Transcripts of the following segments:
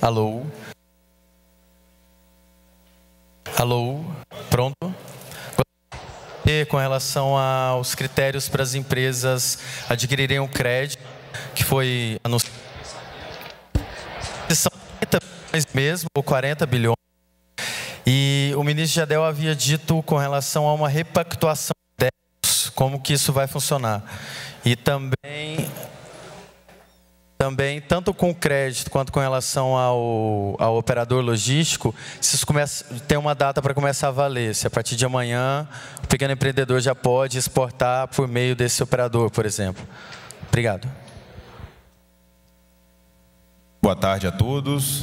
Alô? Alô? Pronto? Com relação aos critérios para as empresas adquirirem o crédito, que foi anunciado. São 30 bilhões mesmo, ou 40 bilhões. E o ministro Jadel havia dito com relação a uma repactuação de débitos, como que isso vai funcionar. E também também, tanto com crédito quanto com relação ao, ao operador logístico, se tem uma data para começar a valer. Se a partir de amanhã o pequeno empreendedor já pode exportar por meio desse operador, por exemplo. Obrigado. Boa tarde a todos.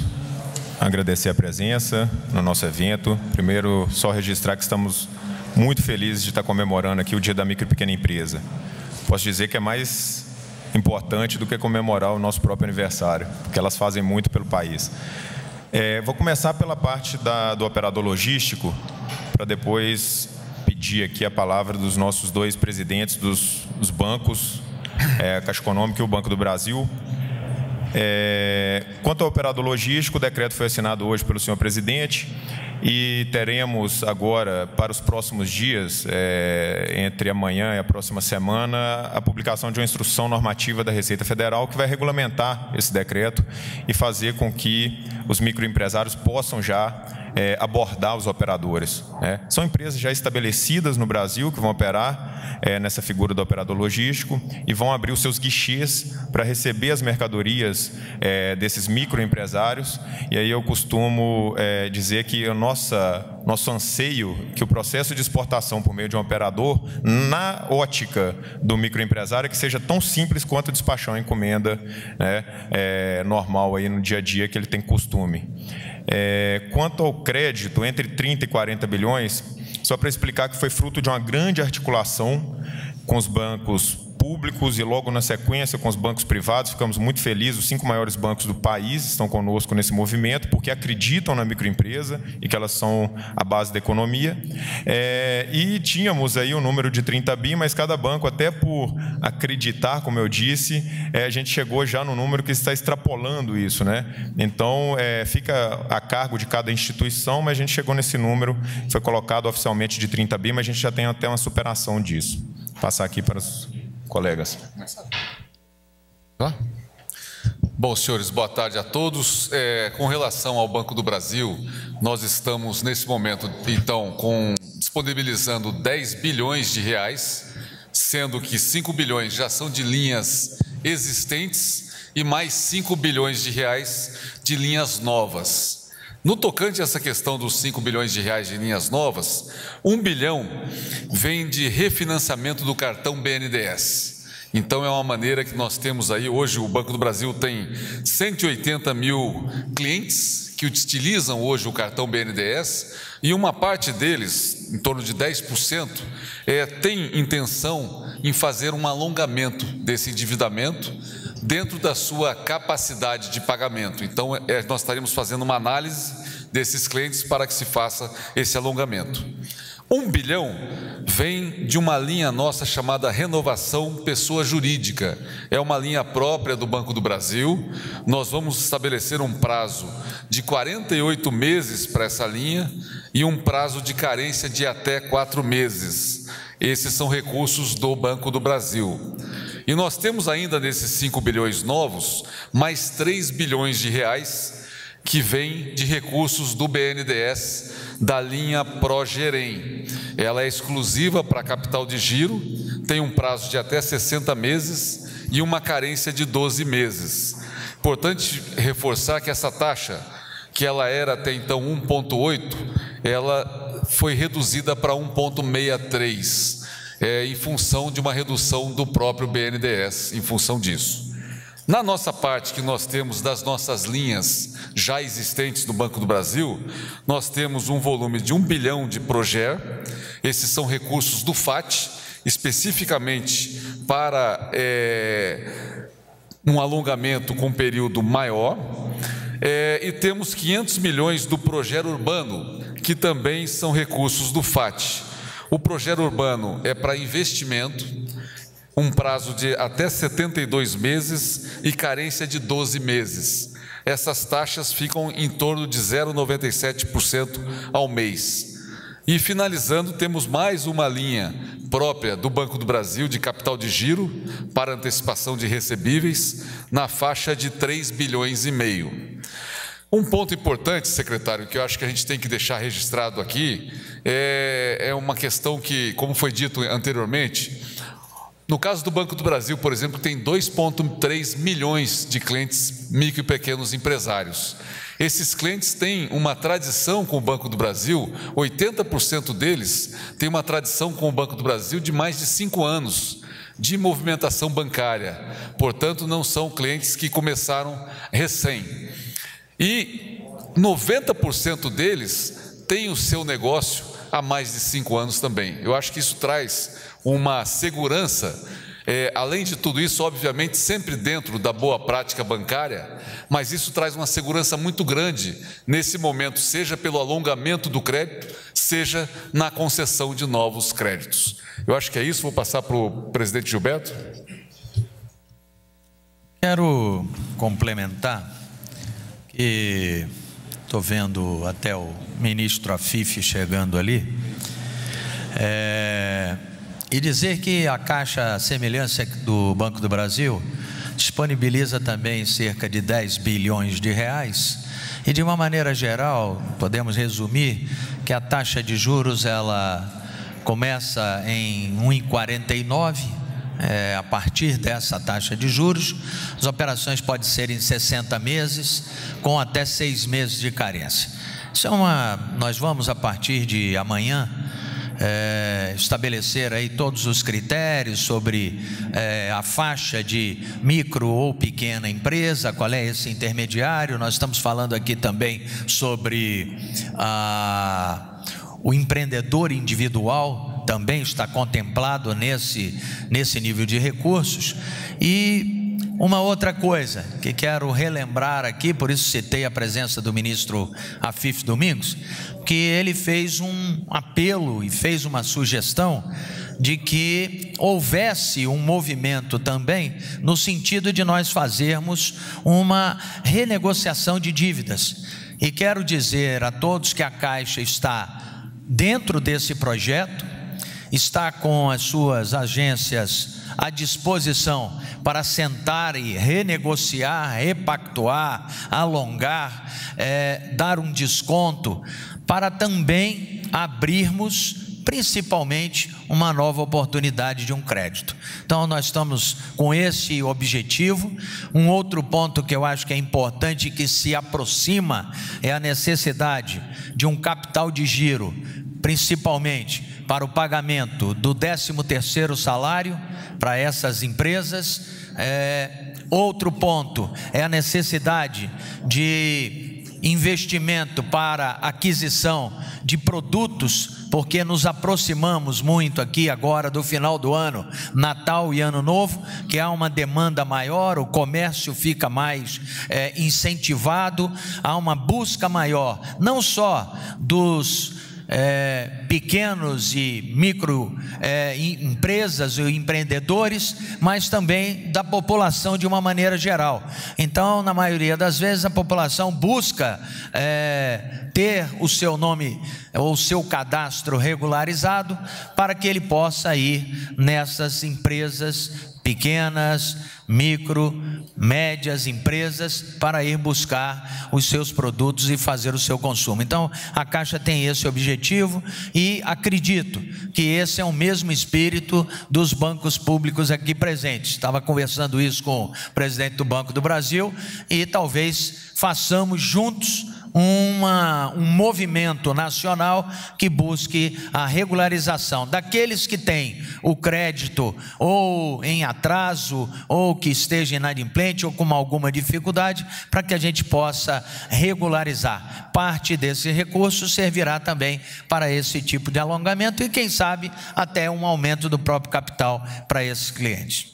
Agradecer a presença no nosso evento. Primeiro, só registrar que estamos muito felizes de estar comemorando aqui o Dia da Micro e Pequena Empresa. Posso dizer que é mais importante do que comemorar o nosso próprio aniversário, porque elas fazem muito pelo país. É, vou começar pela parte da, do operador logístico, para depois pedir aqui a palavra dos nossos dois presidentes dos, dos bancos, é, Caixa Econômica e o Banco do Brasil. É, quanto ao operador logístico, o decreto foi assinado hoje pelo senhor presidente e teremos agora, para os próximos dias, é, entre amanhã e a próxima semana, a publicação de uma instrução normativa da Receita Federal que vai regulamentar esse decreto e fazer com que os microempresários possam já é, abordar os operadores. Né? São empresas já estabelecidas no Brasil que vão operar é, nessa figura do operador logístico e vão abrir os seus guichês para receber as mercadorias é, desses microempresários. E aí eu costumo é, dizer que o nosso anseio que o processo de exportação por meio de um operador, na ótica do microempresário, é que seja tão simples quanto despachar uma encomenda né, é, normal aí no dia a dia que ele tem costume. É, quanto ao crédito, entre 30 e 40 bilhões, só para explicar que foi fruto de uma grande articulação com os bancos públicos e logo na sequência com os bancos privados. Ficamos muito felizes, os cinco maiores bancos do país estão conosco nesse movimento, porque acreditam na microempresa e que elas são a base da economia. É, e tínhamos aí um número de 30 bi, mas cada banco, até por acreditar, como eu disse, é, a gente chegou já no número que está extrapolando isso. Né? Então, é, fica a cargo de cada instituição, mas a gente chegou nesse número, foi colocado oficialmente de 30 bi, mas a gente já tem até uma superação disso. Vou passar aqui para os colegas. Bom, senhores, boa tarde a todos. É, com relação ao Banco do Brasil, nós estamos nesse momento, então, com, disponibilizando 10 bilhões de reais, sendo que 5 bilhões já são de linhas existentes e mais 5 bilhões de reais de linhas novas. No tocante a essa questão dos 5 bilhões de reais de linhas novas, 1 bilhão vem de refinanciamento do cartão BNDES. Então é uma maneira que nós temos aí, hoje o Banco do Brasil tem 180 mil clientes que utilizam hoje o cartão BNDES e uma parte deles, em torno de 10%, é, tem intenção em fazer um alongamento desse endividamento dentro da sua capacidade de pagamento. Então, é, nós estaremos fazendo uma análise desses clientes para que se faça esse alongamento. Um bilhão vem de uma linha nossa chamada Renovação Pessoa Jurídica. É uma linha própria do Banco do Brasil. Nós vamos estabelecer um prazo de 48 meses para essa linha e um prazo de carência de até quatro meses. Esses são recursos do Banco do Brasil. E nós temos ainda nesses 5 bilhões novos, mais 3 bilhões de reais que vêm de recursos do BNDES da linha Progerem. Ela é exclusiva para capital de giro, tem um prazo de até 60 meses e uma carência de 12 meses. Importante reforçar que essa taxa, que ela era até então 1.8, ela foi reduzida para 1.63 é, em função de uma redução do próprio BNDES, em função disso. Na nossa parte que nós temos das nossas linhas já existentes no Banco do Brasil, nós temos um volume de um bilhão de Proger, esses são recursos do FAT, especificamente para é, um alongamento com período maior, é, e temos 500 milhões do Proger Urbano, que também são recursos do FAT. O projeto urbano é para investimento, um prazo de até 72 meses e carência de 12 meses. essas taxas ficam em torno de 0,97% ao mês. E finalizando, temos mais uma linha própria do Banco do Brasil de capital de giro para antecipação de recebíveis na faixa de 3 bilhões e meio. Um ponto importante, secretário, que eu acho que a gente tem que deixar registrado aqui, é, é uma questão que, como foi dito anteriormente, no caso do Banco do Brasil, por exemplo, tem 2,3 milhões de clientes micro e pequenos empresários. Esses clientes têm uma tradição com o Banco do Brasil, 80% deles têm uma tradição com o Banco do Brasil de mais de cinco anos de movimentação bancária. Portanto, não são clientes que começaram recém. E 90% deles têm o seu negócio há mais de cinco anos também. Eu acho que isso traz uma segurança, é, além de tudo isso, obviamente, sempre dentro da boa prática bancária, mas isso traz uma segurança muito grande nesse momento, seja pelo alongamento do crédito, seja na concessão de novos créditos. Eu acho que é isso, vou passar para o presidente Gilberto. Quero complementar que estou vendo até o ministro Afif chegando ali. É, e dizer que a Caixa Semelhança do Banco do Brasil disponibiliza também cerca de 10 bilhões de reais. E de uma maneira geral, podemos resumir que a taxa de juros ela começa em 1,49 é, a partir dessa taxa de juros. As operações podem ser em 60 meses, com até seis meses de carência. Isso é uma. Nós vamos a partir de amanhã é, estabelecer aí todos os critérios sobre é, a faixa de micro ou pequena empresa, qual é esse intermediário. Nós estamos falando aqui também sobre a, o empreendedor individual, também está contemplado nesse, nesse nível de recursos. E uma outra coisa que quero relembrar aqui, por isso citei a presença do ministro Afif Domingos, que ele fez um apelo e fez uma sugestão de que houvesse um movimento também no sentido de nós fazermos uma renegociação de dívidas. E quero dizer a todos que a Caixa está dentro desse projeto, está com as suas agências à disposição para sentar e renegociar, repactuar, alongar, é, dar um desconto, para também abrirmos principalmente uma nova oportunidade de um crédito. Então nós estamos com esse objetivo. Um outro ponto que eu acho que é importante que se aproxima é a necessidade de um capital de giro, principalmente para o pagamento do 13º salário para essas empresas. É, outro ponto é a necessidade de investimento para aquisição de produtos, porque nos aproximamos muito aqui agora do final do ano, Natal e Ano Novo, que há uma demanda maior, o comércio fica mais é, incentivado, há uma busca maior, não só dos é, pequenos e micro é, empresas e empreendedores, mas também da população de uma maneira geral. Então, na maioria das vezes, a população busca é, ter o seu nome ou o seu cadastro regularizado para que ele possa ir nessas empresas pequenas, micro, médias empresas para ir buscar os seus produtos e fazer o seu consumo. Então, a Caixa tem esse objetivo e acredito que esse é o mesmo espírito dos bancos públicos aqui presentes. Estava conversando isso com o presidente do Banco do Brasil e talvez façamos juntos uma, um movimento nacional que busque a regularização daqueles que têm o crédito ou em atraso, ou que esteja inadimplente ou com alguma dificuldade, para que a gente possa regularizar. Parte desse recurso servirá também para esse tipo de alongamento e, quem sabe, até um aumento do próprio capital para esses clientes.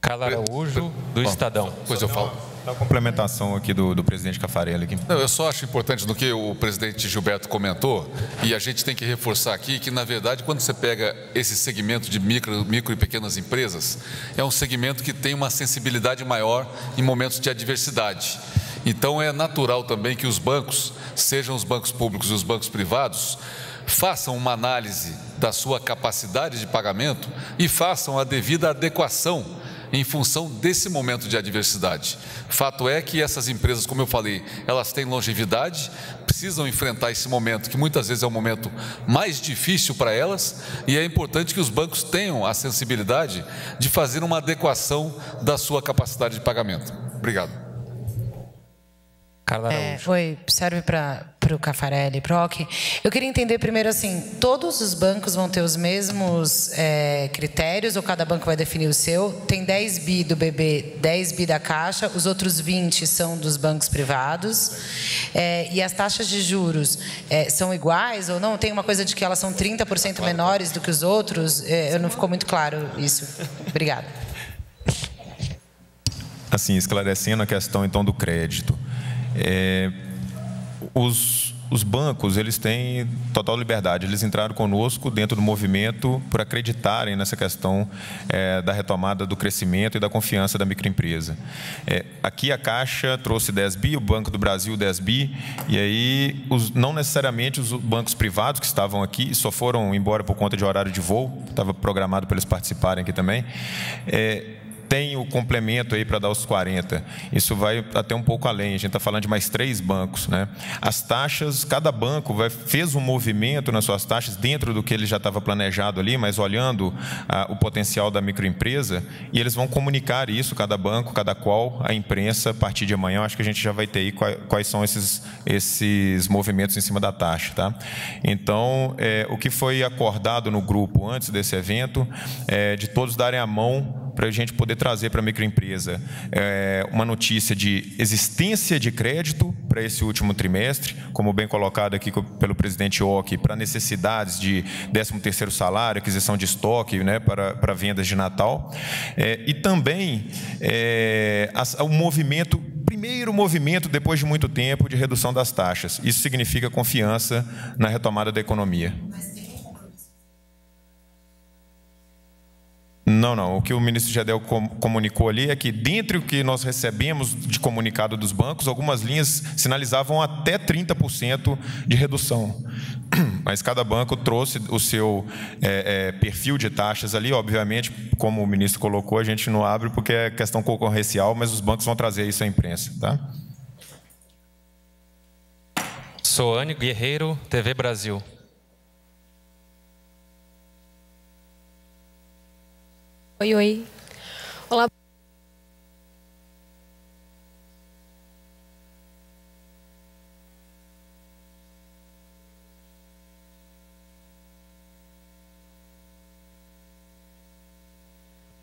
Carla Araújo, do Estadão. Pois eu falo. A complementação aqui do, do presidente Cafarelli. Aqui. Não, eu só acho importante no que o presidente Gilberto comentou, e a gente tem que reforçar aqui que, na verdade, quando você pega esse segmento de micro, micro e pequenas empresas, é um segmento que tem uma sensibilidade maior em momentos de adversidade. Então, é natural também que os bancos, sejam os bancos públicos e os bancos privados, façam uma análise da sua capacidade de pagamento e façam a devida adequação em função desse momento de adversidade. Fato é que essas empresas, como eu falei, elas têm longevidade, precisam enfrentar esse momento, que muitas vezes é o momento mais difícil para elas, e é importante que os bancos tenham a sensibilidade de fazer uma adequação da sua capacidade de pagamento. Obrigado. Carla É, oi, serve para o Cafarelli, PROC. Eu queria entender primeiro assim, todos os bancos vão ter os mesmos é, critérios ou cada banco vai definir o seu? Tem 10 bi do BB, 10 bi da Caixa, os outros 20 são dos bancos privados. É, e as taxas de juros é, são iguais ou não? Tem uma coisa de que elas são 30% menores do que os outros? É, eu não ficou muito claro isso. Obrigada. Assim, esclarecendo a questão então do crédito. É, os, os bancos eles têm total liberdade. Eles entraram conosco dentro do movimento por acreditarem nessa questão é, da retomada do crescimento e da confiança da microempresa. É, aqui a Caixa trouxe 10 bi, o Banco do Brasil 10 bi, e aí os, não necessariamente os bancos privados que estavam aqui só foram embora por conta de horário de voo, estava programado para eles participarem aqui também. É, tem o complemento aí para dar os 40. Isso vai até um pouco além. A gente está falando de mais três bancos. Né? As taxas, cada banco vai, fez um movimento nas suas taxas dentro do que ele já estava planejado ali, mas olhando ah, o potencial da microempresa, e eles vão comunicar isso, cada banco, cada qual, à imprensa, a partir de amanhã. Acho que a gente já vai ter aí quais, quais são esses, esses movimentos em cima da taxa. Tá? Então, é, o que foi acordado no grupo antes desse evento é de todos darem a mão para a gente poder trazer para a microempresa é, uma notícia de existência de crédito para esse último trimestre, como bem colocado aqui pelo presidente Ock, para necessidades de 13º salário, aquisição de estoque né, para, para vendas de Natal, é, e também é, o movimento primeiro movimento, depois de muito tempo, de redução das taxas. Isso significa confiança na retomada da economia. Não, não. O que o ministro Jadel comunicou ali é que, dentre o que nós recebemos de comunicado dos bancos, algumas linhas sinalizavam até 30% de redução. Mas cada banco trouxe o seu é, é, perfil de taxas ali. Obviamente, como o ministro colocou, a gente não abre porque é questão concorrencial, mas os bancos vão trazer isso à imprensa. Tá? Soane Guerreiro, TV Brasil. 喂，喂。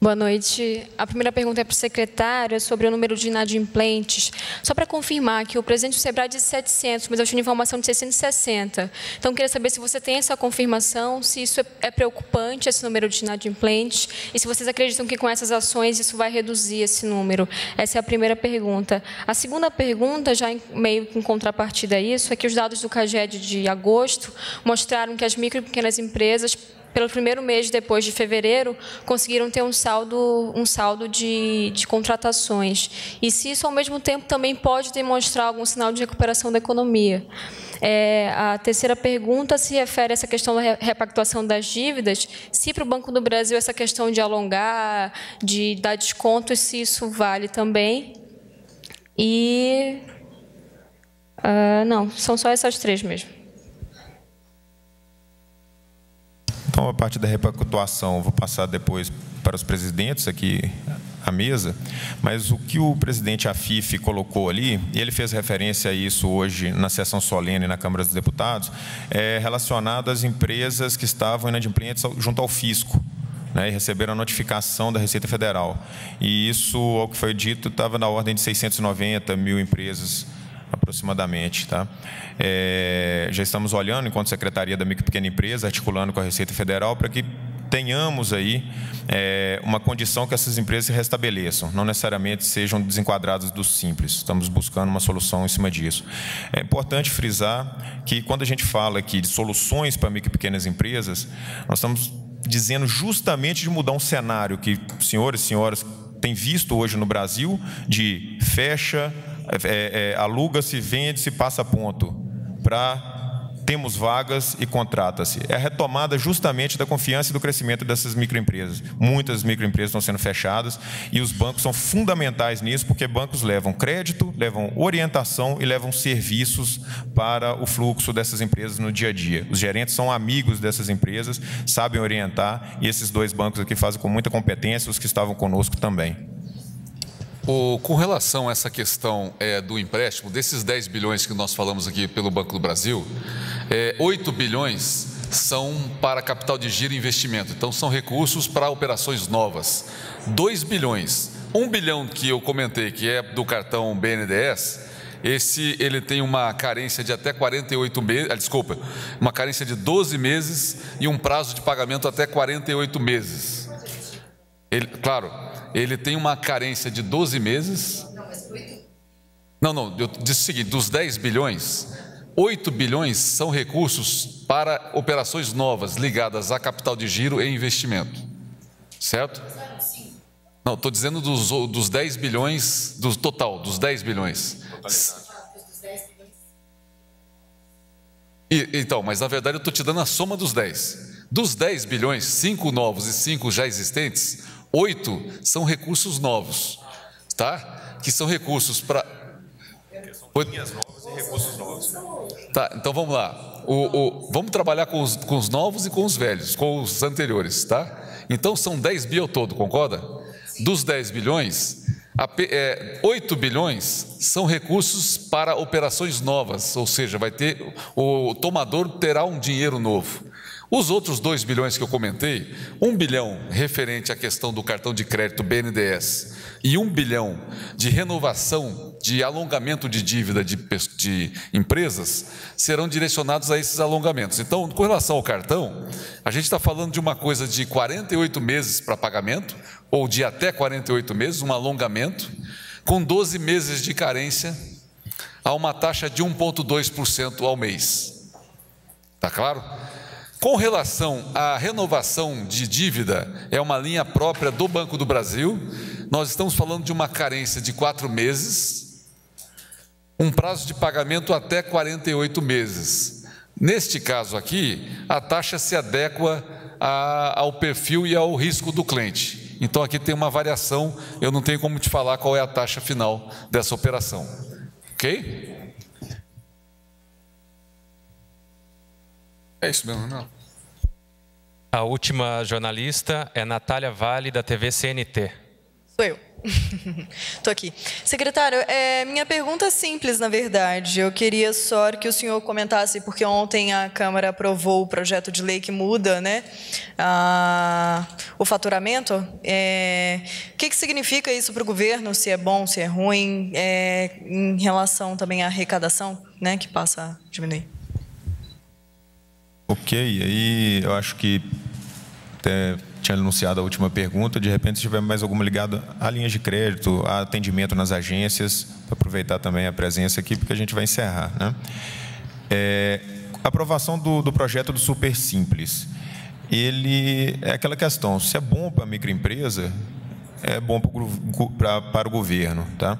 Boa noite. A primeira pergunta é para o secretário é sobre o número de inadimplentes. Só para confirmar que o presidente do SEBRAE disse 700, mas eu tinha informação de 660. Então, queria saber se você tem essa confirmação, se isso é, preocupante, esse número de inadimplentes, e se vocês acreditam que com essas ações isso vai reduzir esse número. Essa é a primeira pergunta. A segunda pergunta, já meio em contrapartida a isso, é que os dados do CAGED de agosto mostraram que as micro e pequenas empresas pelo primeiro mês depois de fevereiro, conseguiram ter um saldo, um saldo de, de contratações. E se isso, ao mesmo tempo, também pode demonstrar algum sinal de recuperação da economia. É, a terceira pergunta se refere a essa questão da repactuação das dívidas, se para o Banco do Brasil essa questão de alongar, de dar descontos, se isso vale também. E. Uh, não, são só essas três mesmo. Então, a parte da repactuação, vou passar depois para os presidentes aqui à mesa, mas o que o presidente Afif colocou ali, e ele fez referência a isso hoje na sessão solene na Câmara dos Deputados, é relacionado às empresas que estavam inadimplentes junto ao fisco. Né, e receberam a notificação da Receita Federal. E isso, ao que foi dito, estava na ordem de 690 mil empresas aproximadamente. Tá? É, já estamos olhando, enquanto Secretaria da Micro e Pequena Empresa, articulando com a Receita Federal, para que tenhamos aí é, uma condição que essas empresas se restabeleçam, não necessariamente sejam desenquadradas do simples. Estamos buscando uma solução em cima disso. É importante frisar que quando a gente fala aqui de soluções para micro e pequenas empresas, nós estamos dizendo justamente de mudar um cenário que senhores e senhoras têm visto hoje no Brasil de fecha, é, é, aluga-se, vende-se, passa ponto para temos vagas e contrata-se. É a retomada justamente da confiança e do crescimento dessas microempresas. Muitas microempresas estão sendo fechadas e os bancos são fundamentais nisso, porque bancos levam crédito, levam orientação e levam serviços para o fluxo dessas empresas no dia a dia. Os gerentes são amigos dessas empresas, sabem orientar e esses dois bancos aqui fazem com muita competência, os que estavam conosco também. O, com relação a essa questão é, do empréstimo, desses 10 bilhões que nós falamos aqui pelo Banco do Brasil, é, 8 bilhões são para capital de giro e investimento, então são recursos para operações novas. 2 bilhões, 1 bilhão que eu comentei, que é do cartão BNDES, esse ele tem uma carência de até 48 meses, ah, desculpa, uma carência de 12 meses e um prazo de pagamento até 48 meses. Ele, claro, ele tem uma carência de 12 meses. Não, não, eu disse o seguinte: dos 10 bilhões, 8 bilhões são recursos para operações novas ligadas a capital de giro e investimento. Certo? Não, estou dizendo dos, dos 10 bilhões, do total, dos 10 bilhões. E, então, mas na verdade eu estou te dando a soma dos 10. Dos 10 bilhões, 5 novos e 5 já existentes, Oito são recursos novos, tá? Que são recursos para. Linhas novas e recursos novos. Tá, então vamos lá. O, o, vamos trabalhar com os, com os novos e com os velhos, com os anteriores, tá? Então são 10 bi ao todo, concorda? Dos 10 bilhões, é, 8 bilhões são recursos para operações novas, ou seja, vai ter o tomador terá um dinheiro novo. Os outros 2 bilhões que eu comentei, 1 bilhão referente à questão do cartão de crédito BNDES e 1 bilhão de renovação, de alongamento de dívida de, de empresas, serão direcionados a esses alongamentos. Então, com relação ao cartão, a gente está falando de uma coisa de 48 meses para pagamento, ou de até 48 meses, um alongamento, com 12 meses de carência, a uma taxa de 1,2% ao mês. Está claro? Com relação à renovação de dívida, é uma linha própria do Banco do Brasil. Nós estamos falando de uma carência de quatro meses, um prazo de pagamento até 48 meses. Neste caso aqui, a taxa se adequa a, ao perfil e ao risco do cliente. Então aqui tem uma variação, eu não tenho como te falar qual é a taxa final dessa operação. Ok? É isso mesmo, não? A última jornalista é Natália Vale, da TV CNT. Sou eu. Estou aqui. Secretário, é, minha pergunta é simples, na verdade. Eu queria só que o senhor comentasse, porque ontem a Câmara aprovou o projeto de lei que muda né, a, o faturamento. É, o que, que significa isso para o governo? Se é bom, se é ruim, é, em relação também à arrecadação, né, que passa a diminuir? Ok, aí eu acho que até tinha anunciado a última pergunta, de repente se tiver mais alguma ligada a linhas de crédito, a atendimento nas agências, aproveitar também a presença aqui, porque a gente vai encerrar. Né? É, aprovação do, do projeto do Super Simples. Ele é aquela questão, se é bom para a microempresa, é bom para, para o governo. Tá?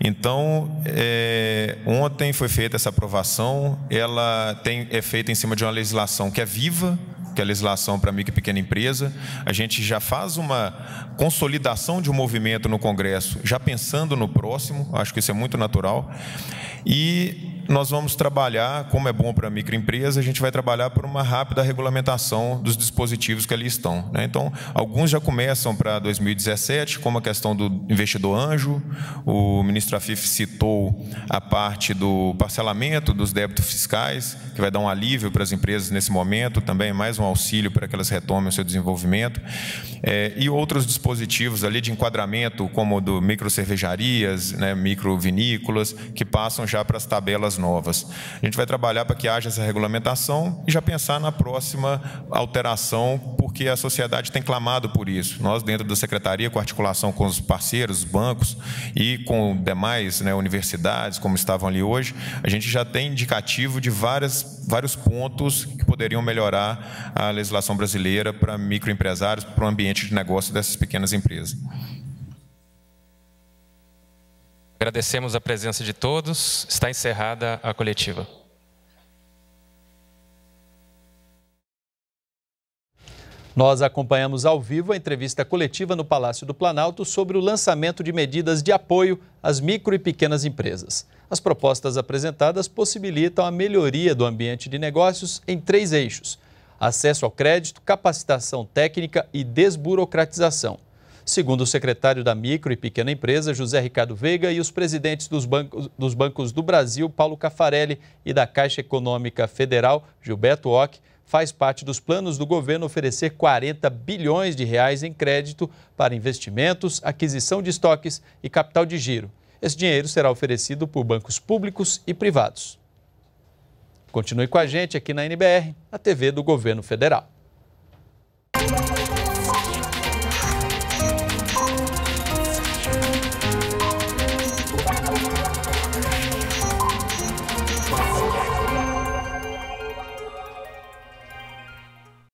Então, é, ontem foi feita essa aprovação, ela tem, é feita em cima de uma legislação que é viva, que é a legislação para micro e pequena empresa. A gente já faz uma consolidação de um movimento no Congresso, já pensando no próximo, acho que isso é muito natural. E nós vamos trabalhar, como é bom para a microempresa, a gente vai trabalhar por uma rápida regulamentação dos dispositivos que ali estão. Né? Então, alguns já começam para 2017, como a questão do investidor anjo, o ministro Afif citou a parte do parcelamento dos débitos fiscais, que vai dar um alívio para as empresas nesse momento, também mais um auxílio para que elas retomem o seu desenvolvimento, é, e outros dispositivos ali de enquadramento, como do microcervejarias, né, microvinícolas, que passam já para as tabelas novas. A gente vai trabalhar para que haja essa regulamentação e já pensar na próxima alteração, porque a sociedade tem clamado por isso. Nós, dentro da Secretaria, com articulação com os parceiros, os bancos e com demais né, universidades, como estavam ali hoje, a gente já tem indicativo de várias, vários pontos que poderiam melhorar a legislação brasileira para microempresários, para o ambiente de negócio dessas pequenas empresas. Agradecemos a presença de todos. Está encerrada a coletiva. Nós acompanhamos ao vivo a entrevista coletiva no Palácio do Planalto sobre o lançamento de medidas de apoio às micro e pequenas empresas. As propostas apresentadas possibilitam a melhoria do ambiente de negócios em três eixos: acesso ao crédito, capacitação técnica e desburocratização. Segundo o secretário da Micro e Pequena Empresa, José Ricardo Veiga, e os presidentes dos bancos, dos bancos do Brasil, Paulo Cafarelli, e da Caixa Econômica Federal, Gilberto Ock, faz parte dos planos do governo oferecer 40 bilhões de reais em crédito para investimentos, aquisição de estoques e capital de giro. Esse dinheiro será oferecido por bancos públicos e privados. Continue com a gente aqui na NBR, a TV do Governo Federal.